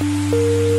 Música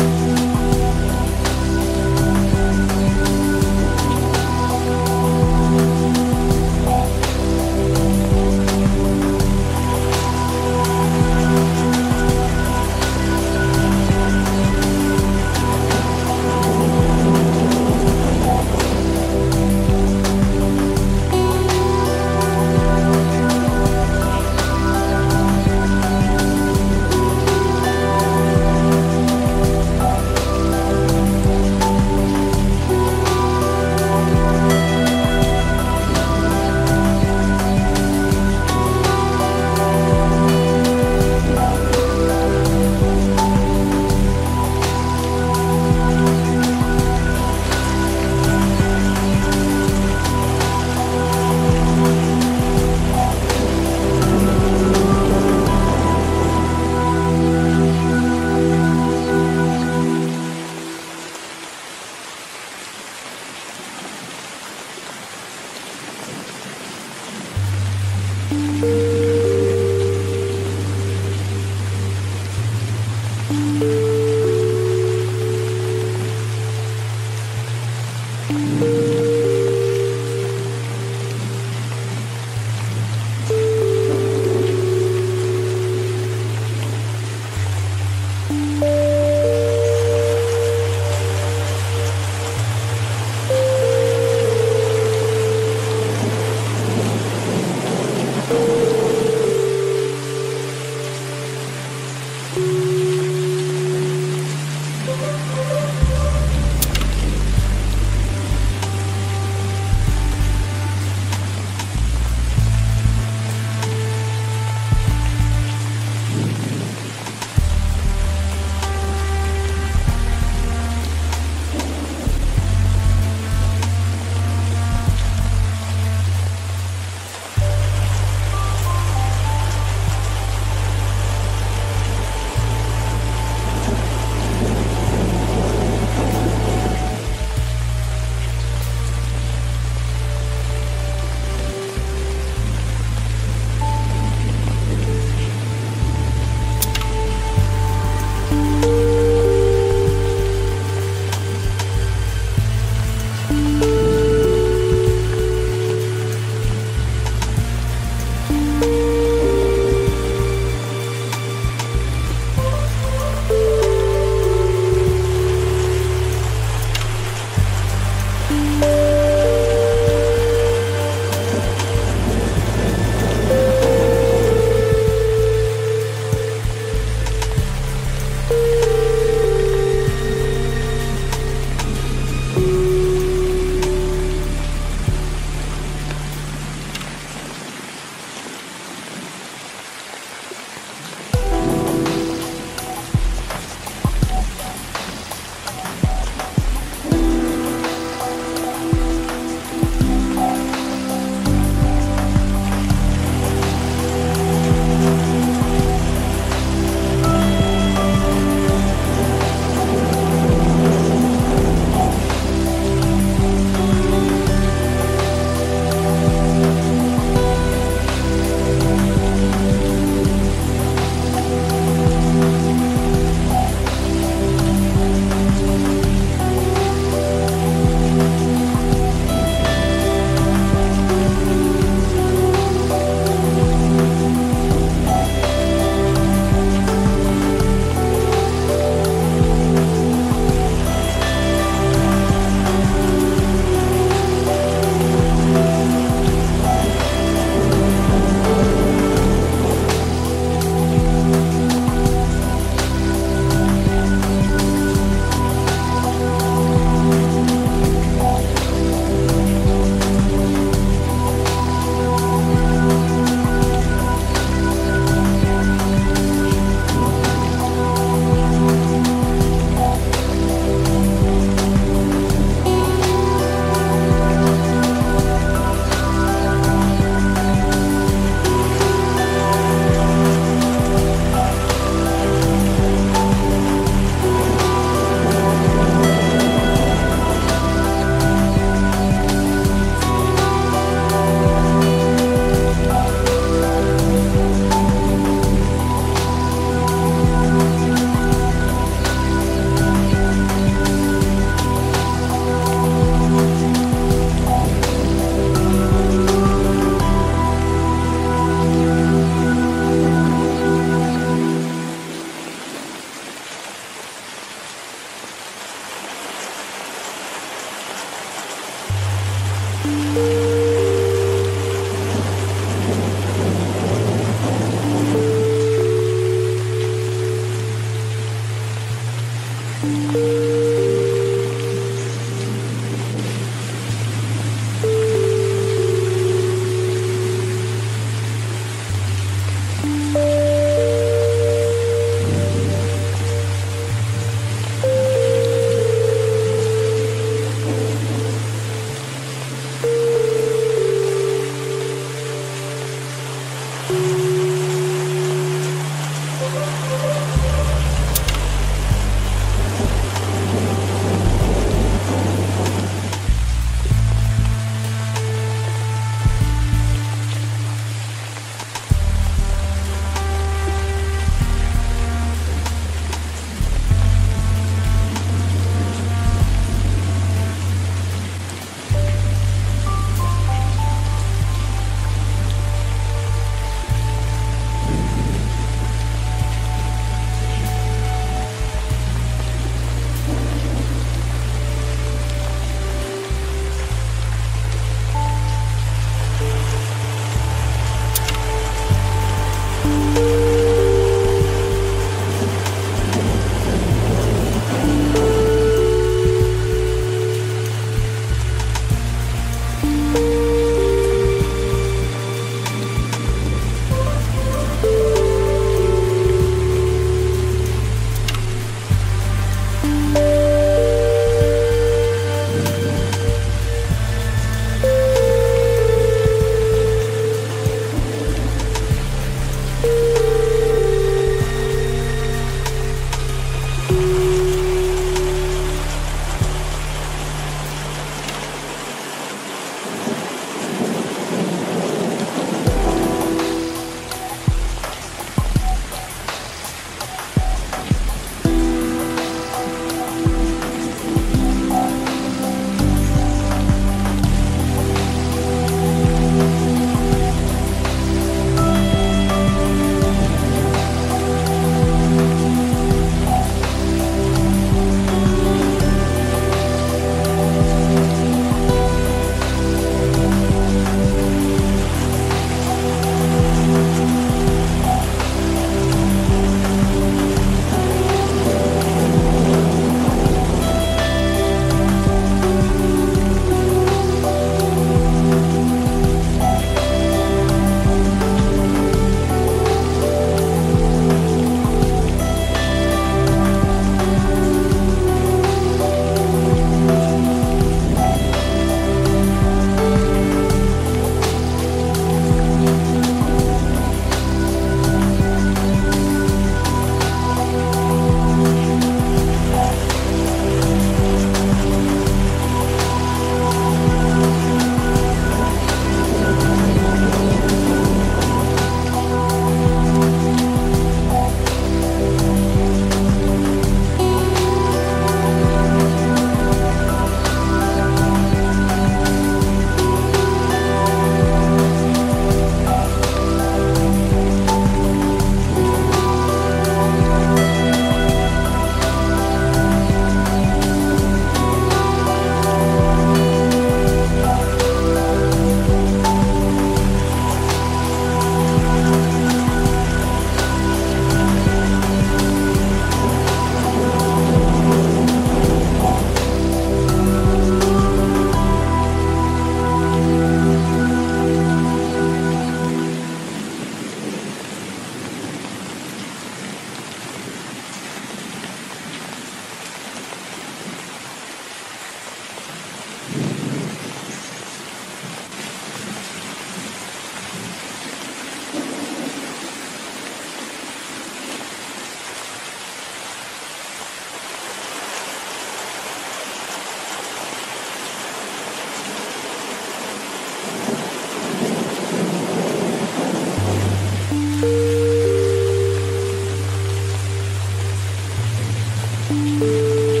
Música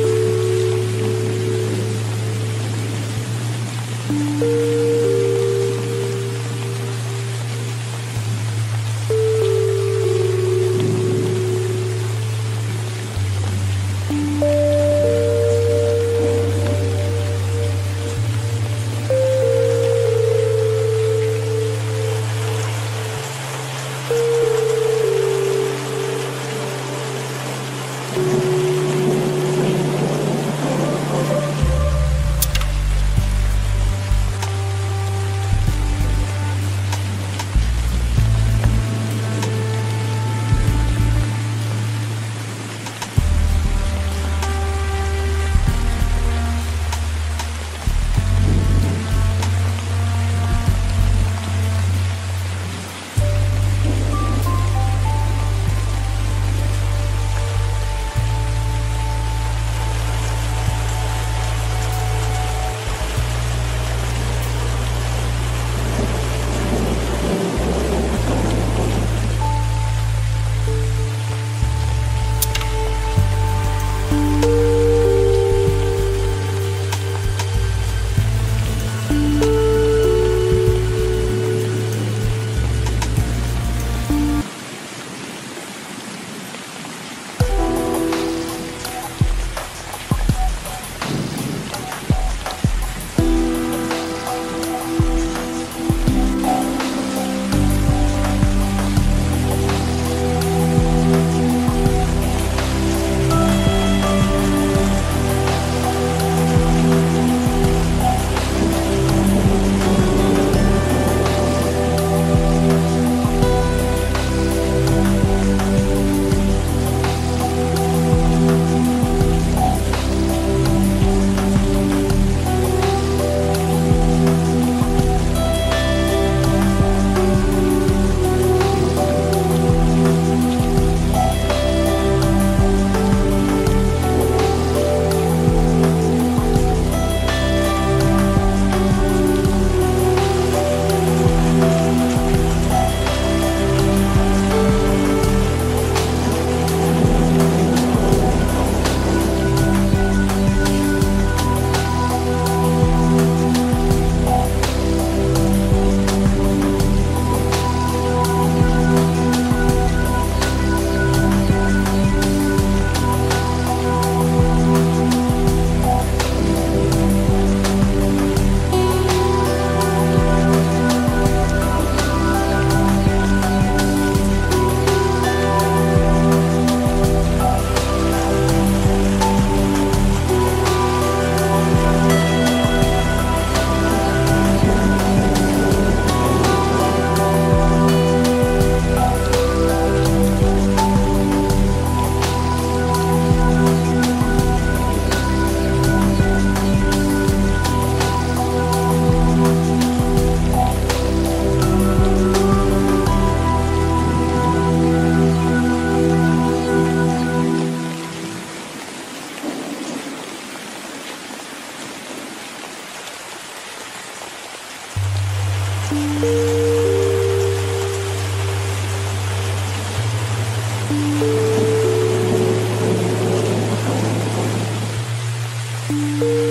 Música